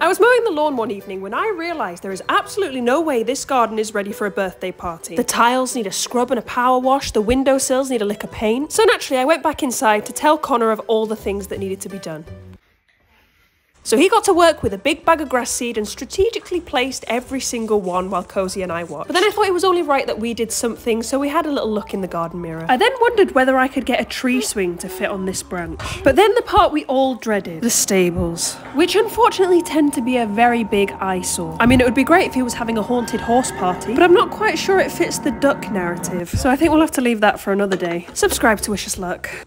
I was mowing the lawn one evening when I realised there is absolutely no way this garden is ready for a birthday party. The tiles need a scrub and a power wash, the windowsills need a lick of paint. So naturally I went back inside to tell Connor of all the things that needed to be done. So he got to work with a big bag of grass seed and strategically placed every single one while Cozy and I watched. But then I thought it was only right that we did something, so we had a little look in the garden mirror. I then wondered whether I could get a tree swing to fit on this branch. But then the part we all dreaded, the stables, which unfortunately tend to be a very big eyesore. I mean, it would be great if he was having a haunted horse party, but I'm not quite sure it fits the duck narrative, so I think we'll have to leave that for another day. Subscribe to Wish Us Luck.